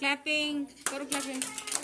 Clapping. Go to clapping.